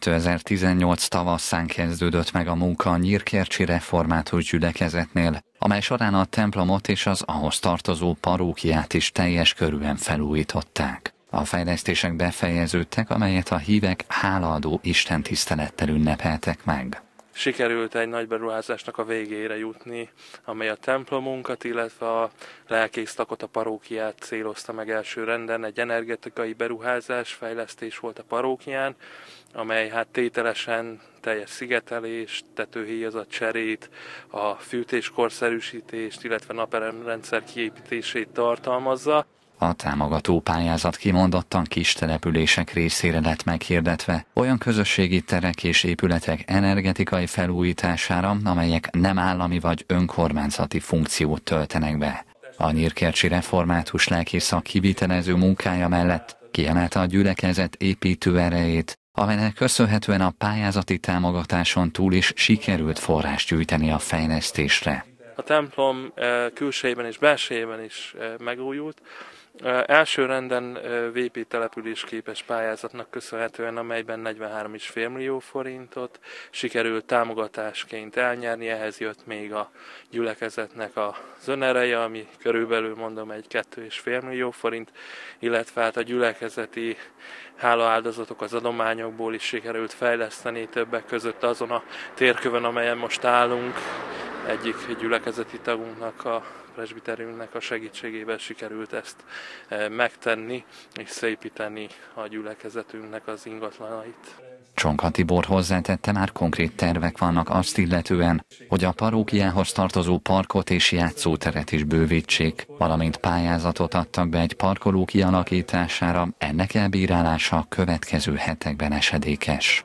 2018 tavasszán kezdődött meg a munka a Nyírkercsi Református gyülekezetnél, amely során a templomot és az ahhoz tartozó parókiát is teljes körülön felújították. A fejlesztések befejeződtek, amelyet a hívek hálaadó Isten tisztelettel ünnepeltek meg sikerült egy nagy beruházásnak a végére jutni, amely a templomunkat, illetve a lelkésztakot, a parókiát célozta meg első renden. Egy energetikai beruházás, fejlesztés volt a parókián, amely hát tételesen teljes szigetelést, tetőhíjazat cserét, a fűtéskorszerűsítést, illetve naperemrendszer kiépítését tartalmazza. A támogató pályázat kimondottan kis települések részére lett meghirdetve, olyan közösségi terek és épületek energetikai felújítására, amelyek nem állami vagy önkormányzati funkciót töltenek be. A Nyírkercsi Református Lelkészak kivitelező munkája mellett kiemelte a gyülekezet építő erejét, amelynek köszönhetően a pályázati támogatáson túl is sikerült forrást gyűjteni a fejlesztésre. A templom eh, külsejében és belsejében is eh, megújult, Első renden VP település képes pályázatnak köszönhetően, amelyben 43,5 millió forintot sikerült támogatásként elnyerni, ehhez jött még a gyülekezetnek a önereje, ami körülbelül mondom egy 2,5 millió forint, illetve hát a gyülekezeti hálaáldozatok az adományokból is sikerült fejleszteni többek között azon a térkövön, amelyen most állunk, egyik gyülekezeti tagunknak, a presbiterünknek a segítségével sikerült ezt e, megtenni és szépíteni a gyülekezetünknek az ingatlanait. Csonka Tibor hozzátette, már konkrét tervek vannak azt illetően, hogy a parókiához tartozó parkot és játszóteret is bővítsék, valamint pályázatot adtak be egy parkoló kialakítására, ennek elbírálása a következő hetekben esedékes.